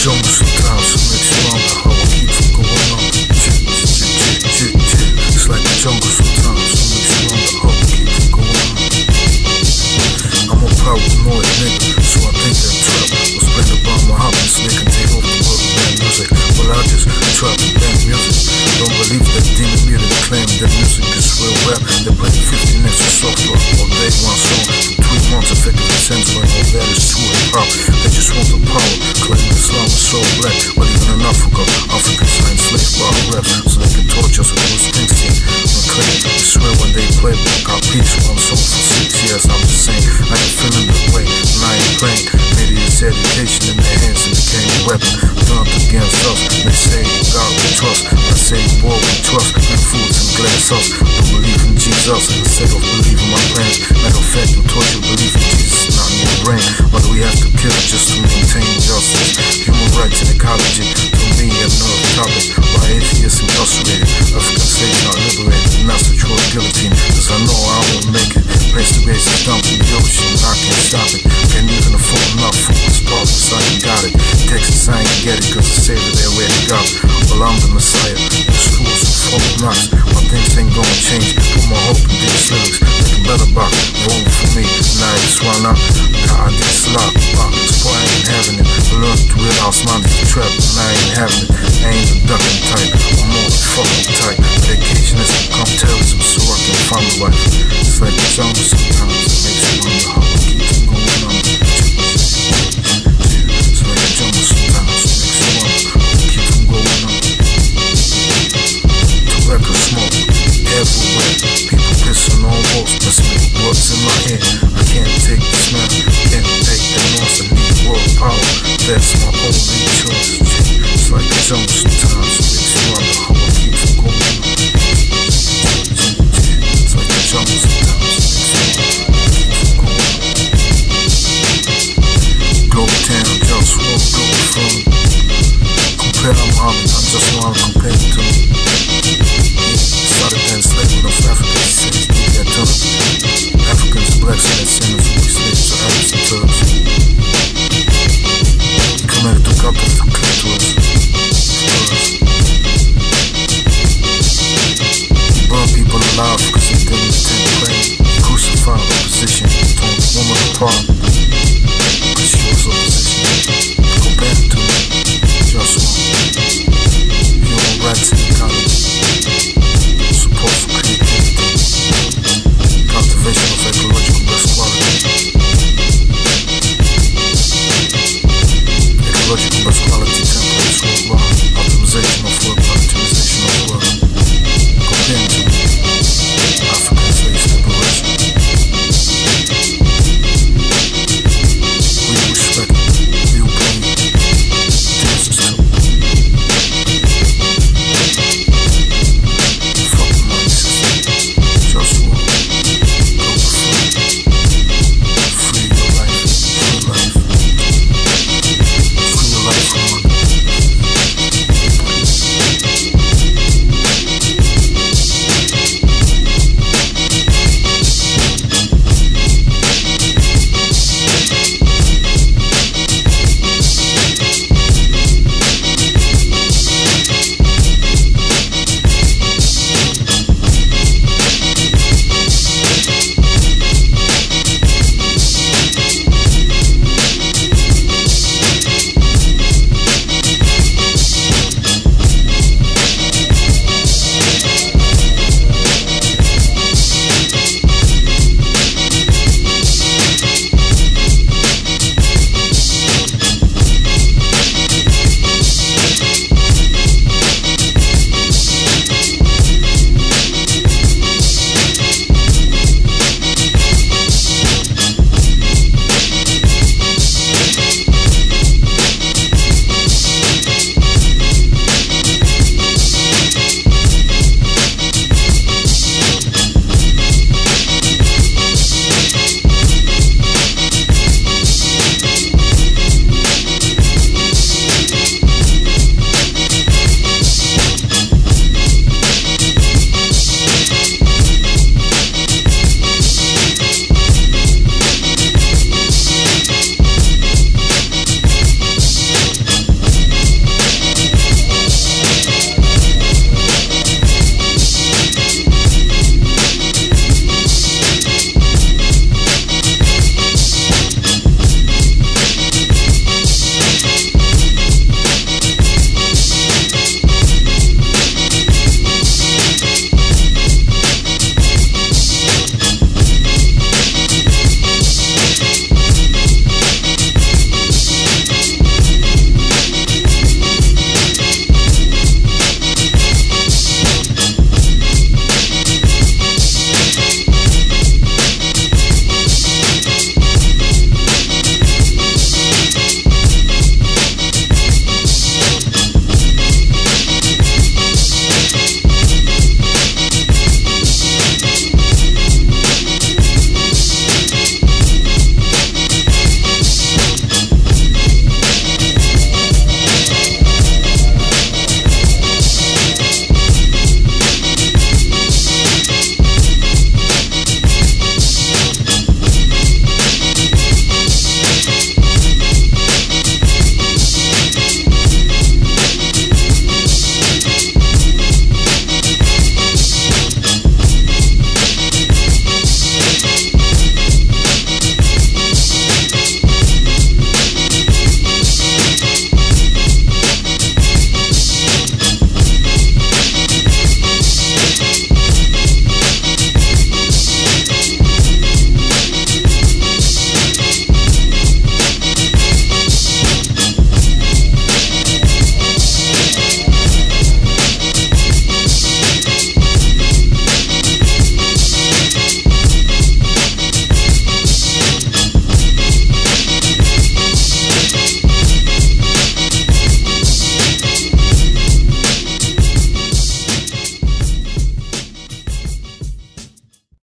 jungle sometimes, so makes you wonder how I keep from going on It's like the jungle sometimes, so makes you wonder how I keep from going. I'm a paranoid nigga, so I think that trap was better by Take over the world with music, well I just trap with that music. Don't believe that demon muted claim that music is real rap. They play 50 minutes to soft rock all day, one song. Three months, effectively censoring all that is true hip hop. They just want the power, claim so black. But even in Africa, Africans are enslaved by raps, so they can torture us with Bruce Springsteen. And claim, I swear when they play, back our peace one song for six years. I'm just saying, I ain't feeling the way, and I ain't playing. Media's education in their hands and became a weapon. Turned against us. They say God we trust. I say boy we trust. And foods and glass us. Don't believe in Jesus instead of believing my plans. Matter of fact, you you believe in Jesus, not in your brain. Do we have to kill it just to maintain justice? Human rights and ecology, to me, another topic. Why atheists incarcerated? African slaves not liberated. And the true guillotine. Cause I know I won't make it. Place to base is dumped better box. Vote for me. Now it's one up. God, this lot. This boy I ain't having it. Smile at the trap. And I ain't having it. Ain't the ducking type. I'm more fucking tight. Vacation is become terrorism so I can find my wife. It's like the jungle just Ecological best quality templates worldwide. Optimization of